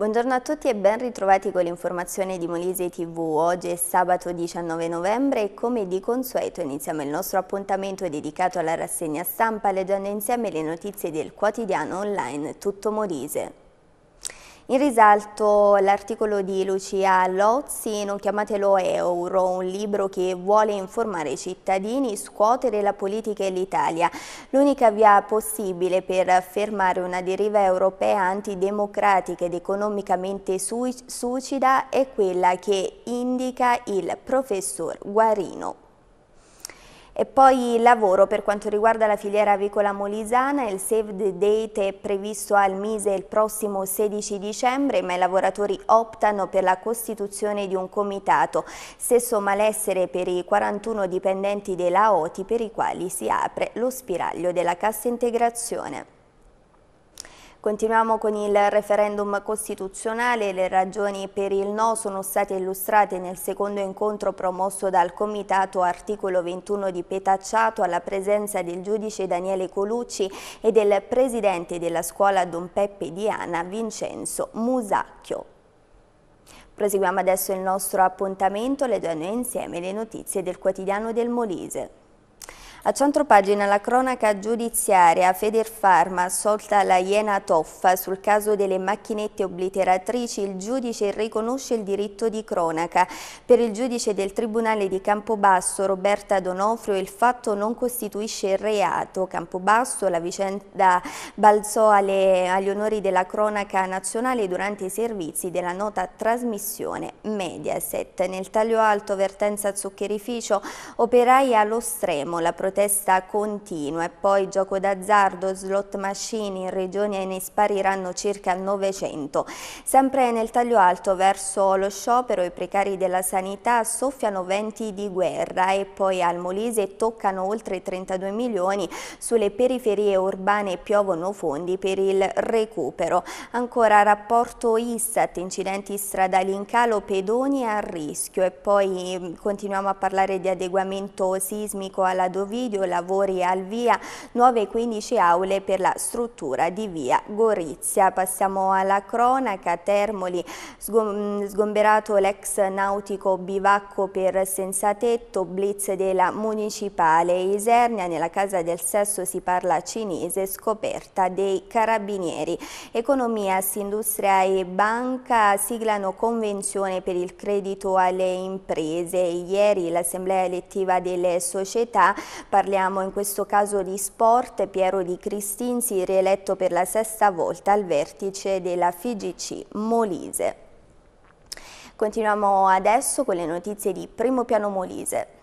Buongiorno a tutti e ben ritrovati con l'informazione di Molise TV. Oggi è sabato 19 novembre e come di consueto iniziamo il nostro appuntamento dedicato alla rassegna stampa leggendo insieme le notizie del quotidiano online Tutto Molise. In risalto l'articolo di Lucia Lozzi, Non chiamatelo euro, un libro che vuole informare i cittadini, scuotere la politica e l'Italia. L'unica via possibile per fermare una deriva europea antidemocratica ed economicamente suicida è quella che indica il professor Guarino. E poi lavoro per quanto riguarda la filiera avicola molisana, il save the date è previsto al Mise il prossimo 16 dicembre, ma i lavoratori optano per la costituzione di un comitato. Stesso malessere per i 41 dipendenti della OTI per i quali si apre lo spiraglio della cassa integrazione. Continuiamo con il referendum costituzionale. Le ragioni per il no sono state illustrate nel secondo incontro promosso dal Comitato Articolo 21 di Petacciato alla presenza del giudice Daniele Colucci e del presidente della scuola Don Peppe Diana Vincenzo Musacchio. Proseguiamo adesso il nostro appuntamento leggendo insieme le notizie del quotidiano del Molise. A centropagina la cronaca giudiziaria Federfarma assolta la Iena Toffa sul caso delle macchinette obliteratrici il giudice riconosce il diritto di cronaca. Per il giudice del Tribunale di Campobasso Roberta Donofrio il fatto non costituisce reato. Campobasso la vicenda balzò alle, agli onori della cronaca nazionale durante i servizi della nota trasmissione Mediaset. Nel taglio alto vertenza zuccherificio operai allo stremo la protesta continua e poi gioco d'azzardo, slot machine in regione ne spariranno circa il 900. Sempre nel taglio alto verso lo sciopero i precari della sanità soffiano venti di guerra e poi al Molise toccano oltre 32 milioni, sulle periferie urbane piovono fondi per il recupero. Ancora rapporto ISAT, incidenti stradali in calo, pedoni a rischio e poi mm, continuiamo a parlare di adeguamento sismico alla Dovizia video, lavori al via, nuove 15 aule per la struttura di via Gorizia. Passiamo alla cronaca, Termoli, sgomberato l'ex nautico bivacco per senza tetto, blitz della municipale Isernia, nella casa del sesso si parla cinese, scoperta dei carabinieri. Economia, Industria e Banca siglano convenzione per il credito alle imprese. Ieri l'assemblea elettiva delle società Parliamo in questo caso di sport, Piero Di Cristinzi rieletto per la sesta volta al vertice della FIGC Molise. Continuiamo adesso con le notizie di Primo Piano Molise.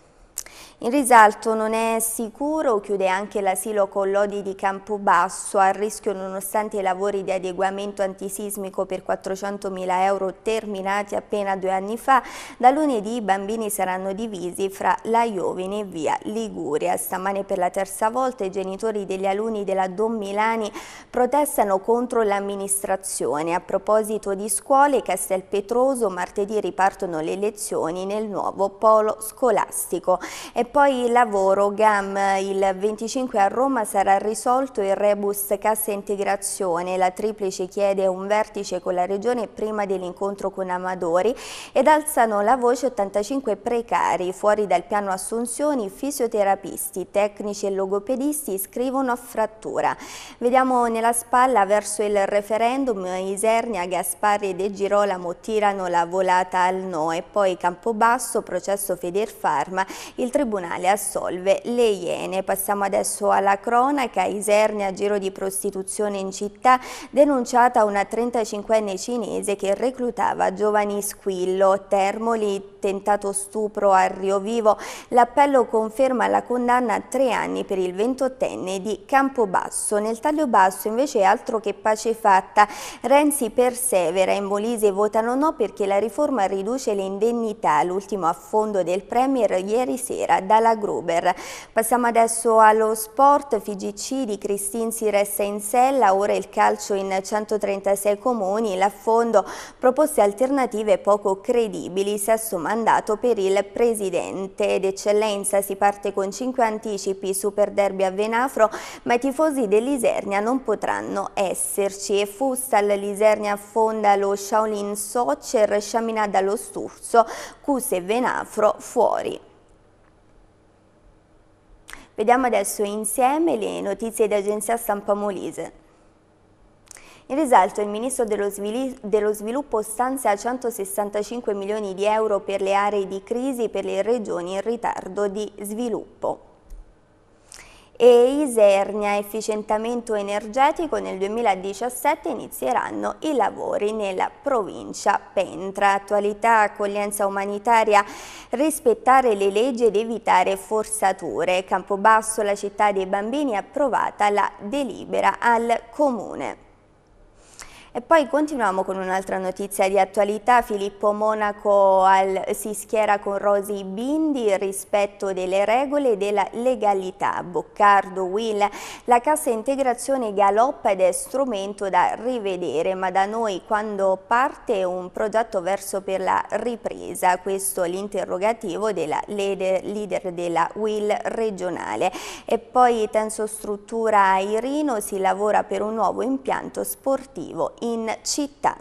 In risalto non è sicuro, chiude anche l'asilo Collodi di Campobasso, a rischio nonostante i lavori di adeguamento antisismico per 400.000 euro terminati appena due anni fa. Da lunedì i bambini saranno divisi fra la Iovine e via Liguria. Stamane per la terza volta i genitori degli alunni della Don Milani protestano contro l'amministrazione. A proposito di scuole, Castelpetroso martedì ripartono le lezioni nel nuovo polo scolastico. E poi lavoro GAM il 25 a Roma sarà risolto il rebus cassa integrazione. La Triplice chiede un vertice con la Regione prima dell'incontro con Amadori ed alzano la voce 85 precari fuori dal piano assunzioni, fisioterapisti, tecnici e logopedisti scrivono a frattura. Vediamo nella spalla verso il referendum Isernia, Gasparri e De Girolamo tirano la volata al no e poi Campobasso, processo Federfarma, il Tribunale tribunale assolve le Iene. Passiamo adesso alla cronaca. Isernia, giro di prostituzione in città, denunciata una 35enne cinese che reclutava giovani squillo. Termoli, tentato stupro a Rio Vivo. L'appello conferma la condanna a tre anni per il 28enne di Campobasso. Nel taglio basso invece altro che pace fatta. Renzi persevera, in Molise votano no perché la riforma riduce le indennità. L'ultimo affondo del Premier ieri sera dalla Gruber. Passiamo adesso allo sport, FIGC di Cristin si resta in sella, ora il calcio in 136 comuni, l'affondo proposte alternative poco credibili, sesto mandato per il presidente. D'eccellenza, si parte con 5 anticipi, super derby a Venafro, ma i tifosi dell'Isernia non potranno esserci. E Fustal l'Isernia affonda lo Shaolin Soccer, Sciaminà dallo Sturzo, Cus e Venafro fuori. Vediamo adesso insieme le notizie di agenzia Stampa Molise. In risalto il Ministro dello, dello Sviluppo stanzia 165 milioni di euro per le aree di crisi per le regioni in ritardo di sviluppo e Isernia Efficientamento Energetico nel 2017 inizieranno i lavori nella provincia Pentra. Attualità, accoglienza umanitaria, rispettare le leggi ed evitare forzature. Campobasso, la città dei bambini, approvata la delibera al Comune. E poi continuiamo con un'altra notizia di attualità. Filippo Monaco al, si schiera con Rosi Bindi, rispetto delle regole e della legalità. Boccardo, Will, la cassa integrazione galoppa ed è strumento da rivedere, ma da noi quando parte un progetto verso per la ripresa. Questo è l'interrogativo della leader, leader della Will regionale. E poi tensostruttura Irino si lavora per un nuovo impianto sportivo in città.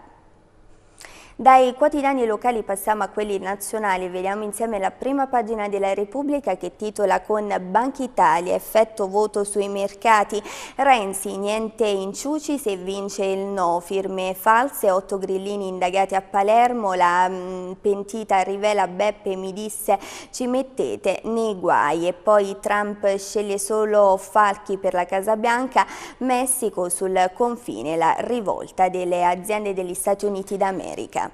Dai quotidiani locali passiamo a quelli nazionali, vediamo insieme la prima pagina della Repubblica che titola con Banca Italia, effetto voto sui mercati, Renzi niente inciuci se vince il no, firme false, otto grillini indagati a Palermo, la mh, mm, pentita rivela Beppe mi disse ci mettete nei guai e poi Trump sceglie solo falchi per la Casa Bianca, Messico sul confine, la rivolta delle aziende degli Stati Uniti d'America.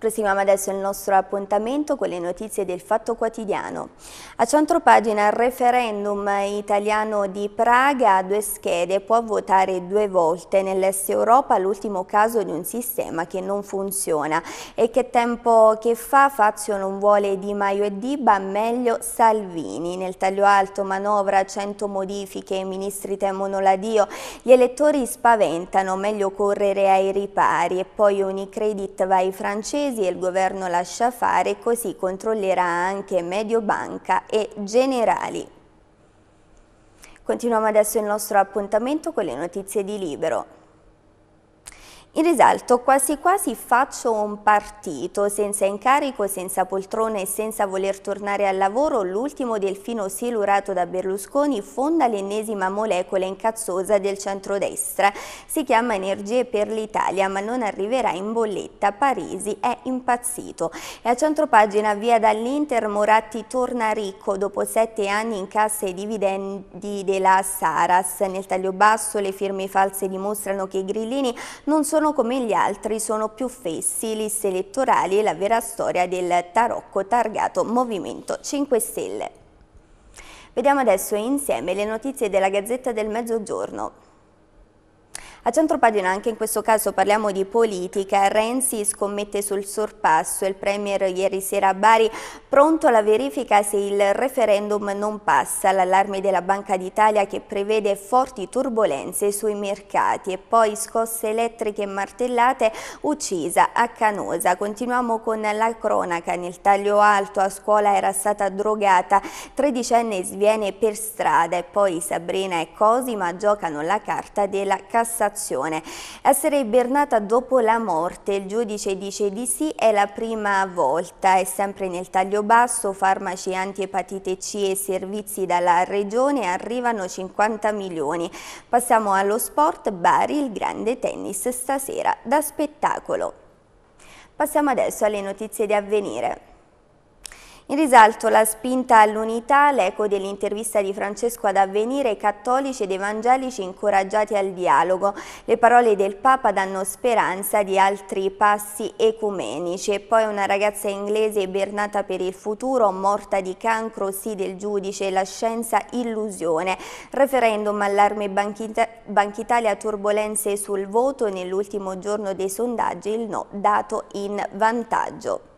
Proseguiamo adesso il nostro appuntamento con le notizie del Fatto Quotidiano. A centropagina il referendum italiano di Praga a due schede può votare due volte. Nell'Est Europa l'ultimo caso di un sistema che non funziona. E che tempo che fa Fazio non vuole Di Maio e Diba, meglio Salvini. Nel taglio alto manovra 100 modifiche, i ministri temono l'addio, gli elettori spaventano, meglio correre ai ripari. E poi Unicredit va ai francesi francesi e il governo lascia fare, così controllerà anche Mediobanca e Generali. Continuiamo adesso il nostro appuntamento con le notizie di Libero. In risalto quasi quasi faccio un partito, senza incarico, senza poltrone e senza voler tornare al lavoro, l'ultimo delfino silurato da Berlusconi fonda l'ennesima molecola incazzosa del centrodestra. Si chiama Energie per l'Italia ma non arriverà in bolletta, Parisi è impazzito. E a centropagina via dall'Inter Moratti torna ricco dopo sette anni in cassa e dividendi della Saras. Nel taglio basso le firme false dimostrano che i grillini non sono sono come gli altri, sono più fessi, liste elettorali e la vera storia del tarocco targato Movimento 5 Stelle. Vediamo adesso insieme le notizie della Gazzetta del Mezzogiorno. A centropagina anche in questo caso parliamo di politica, Renzi scommette sul sorpasso, il Premier ieri sera a Bari pronto alla verifica se il referendum non passa, l'allarme della Banca d'Italia che prevede forti turbulenze sui mercati. E poi scosse elettriche martellate uccisa a Canosa. Continuiamo con la cronaca, nel taglio alto a scuola era stata drogata, tredicenne sviene per strada. E poi Sabrina e Cosima giocano la carta della Cassazione Cassazione. Essere ibernata dopo la morte, il giudice dice di sì, è la prima volta. È sempre nel taglio basso, farmaci antiepatite C e servizi dalla regione arrivano 50 milioni. Passiamo allo sport, Bari, il grande tennis stasera da spettacolo. Passiamo adesso alle notizie di avvenire. In risalto la spinta all'unità, l'eco dell'intervista di Francesco ad avvenire, cattolici ed evangelici incoraggiati al dialogo. Le parole del Papa danno speranza di altri passi ecumenici. E poi una ragazza inglese ibernata per il futuro, morta di cancro, sì del giudice, la scienza illusione. Referendum, allarme Banchitalia, turbulenze sul voto, nell'ultimo giorno dei sondaggi il no dato in vantaggio.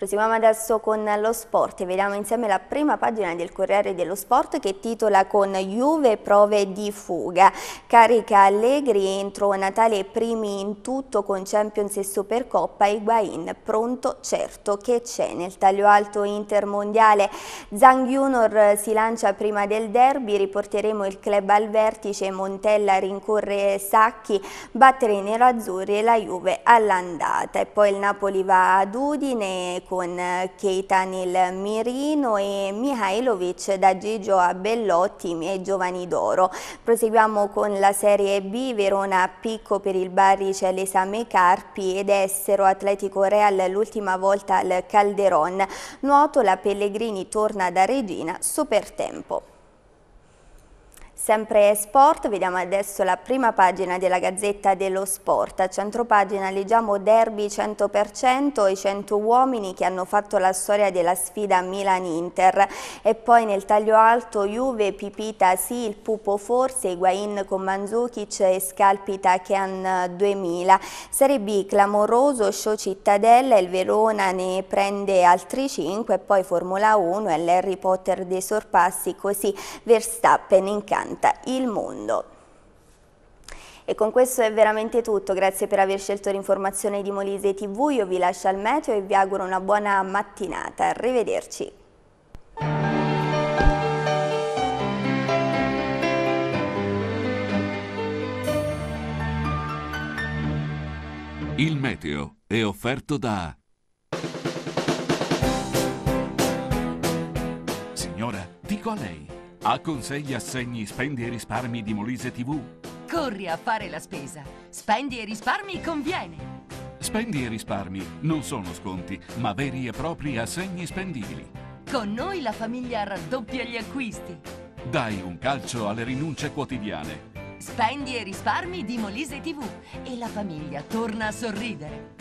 Proseguiamo adesso con lo sport vediamo insieme la prima pagina del Corriere dello Sport che titola con Juve prove di fuga. Carica Allegri entro Natale primi in tutto con Champions e Supercoppa Higuain pronto certo che c'è nel taglio alto intermondiale. Zhang Yunor si lancia prima del derby, riporteremo il club al vertice, Montella rincorre Sacchi, battere i nerazzurri e la Juve all'andata e poi il Napoli va ad Udine con Keitan il Mirino e Mihailovic da Gigio a Bellotti, miei giovani d'oro. Proseguiamo con la Serie B, Verona a picco per il Barrice l'esame Carpi ed Essero Atletico Real l'ultima volta al Calderon. Nuoto la Pellegrini torna da Regina, super tempo. Sempre sport, vediamo adesso la prima pagina della Gazzetta dello Sport. A centropagina leggiamo derby 100%, i 100 uomini che hanno fatto la storia della sfida Milan-Inter. E poi nel taglio alto Juve, Pipita sì, il Pupo forse, Higuain con Manzukic e Scalpita che hanno 2000. Serie B clamoroso, show Cittadella, il Verona ne prende altri 5 e poi Formula 1 e l'Harry Potter dei sorpassi, così Verstappen incanta racconta il mondo. E con questo è veramente tutto, grazie per aver scelto l'informazione di Molise TV, io vi lascio al meteo e vi auguro una buona mattinata, arrivederci. Il meteo è offerto da... Signora, dico a lei. Ha consigli, assegni, spendi e risparmi di Molise TV? Corri a fare la spesa. Spendi e risparmi conviene. Spendi e risparmi non sono sconti, ma veri e propri assegni spendibili. Con noi la famiglia raddoppia gli acquisti. Dai un calcio alle rinunce quotidiane. Spendi e risparmi di Molise TV e la famiglia torna a sorridere.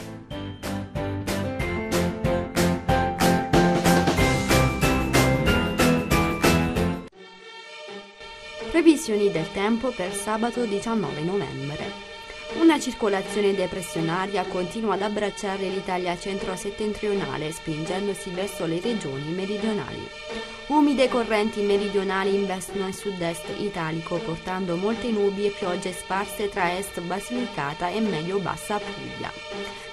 Previsioni del tempo per sabato 19 novembre. Una circolazione depressionaria continua ad abbracciare l'Italia centro-settentrionale, spingendosi verso le regioni meridionali. Umide correnti meridionali investono il sud-est italico, portando molte nubi e piogge sparse tra est Basilicata e medio-bassa Puglia.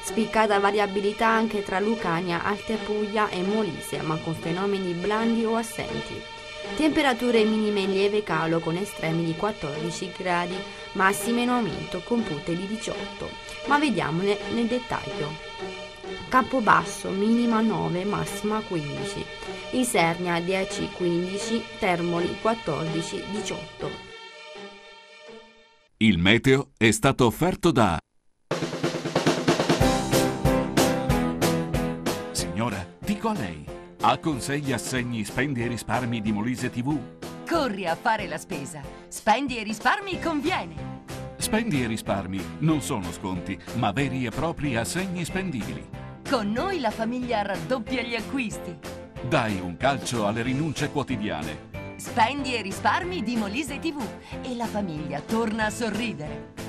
Spiccata variabilità anche tra Lucania, Alte Puglia e Molise, ma con fenomeni blandi o assenti. Temperature minime in lieve calo con estremi di 14 gradi, massime in aumento con punte di 18. Ma vediamone nel dettaglio. Campobasso minima 9, massima 15. Isernia 10-15, Termoli 14-18. Il meteo è stato offerto da... Signora, dico a lei. Ha consigli, assegni, spendi e risparmi di Molise TV? Corri a fare la spesa. Spendi e risparmi conviene. Spendi e risparmi non sono sconti, ma veri e propri assegni spendibili. Con noi la famiglia raddoppia gli acquisti. Dai un calcio alle rinunce quotidiane. Spendi e risparmi di Molise TV e la famiglia torna a sorridere.